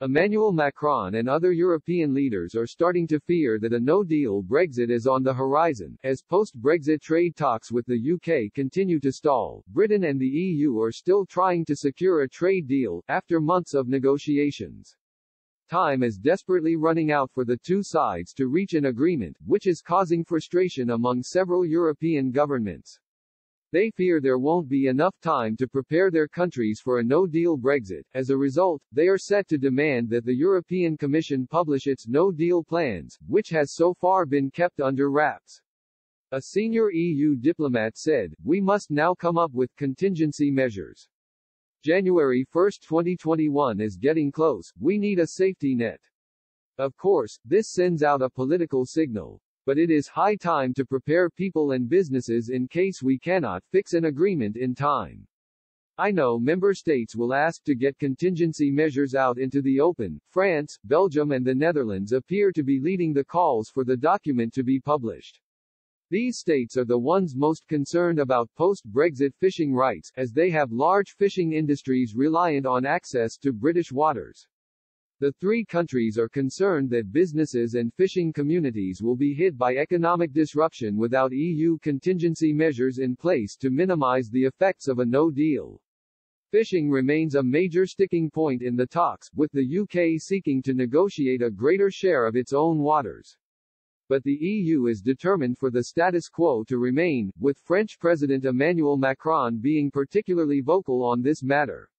Emmanuel Macron and other European leaders are starting to fear that a no-deal Brexit is on the horizon, as post-Brexit trade talks with the UK continue to stall. Britain and the EU are still trying to secure a trade deal, after months of negotiations. Time is desperately running out for the two sides to reach an agreement, which is causing frustration among several European governments. They fear there won't be enough time to prepare their countries for a no-deal Brexit. As a result, they are set to demand that the European Commission publish its no-deal plans, which has so far been kept under wraps. A senior EU diplomat said, we must now come up with contingency measures. January 1, 2021 is getting close, we need a safety net. Of course, this sends out a political signal but it is high time to prepare people and businesses in case we cannot fix an agreement in time. I know member states will ask to get contingency measures out into the open. France, Belgium and the Netherlands appear to be leading the calls for the document to be published. These states are the ones most concerned about post-Brexit fishing rights, as they have large fishing industries reliant on access to British waters. The three countries are concerned that businesses and fishing communities will be hit by economic disruption without EU contingency measures in place to minimize the effects of a no-deal. Fishing remains a major sticking point in the talks, with the UK seeking to negotiate a greater share of its own waters. But the EU is determined for the status quo to remain, with French President Emmanuel Macron being particularly vocal on this matter.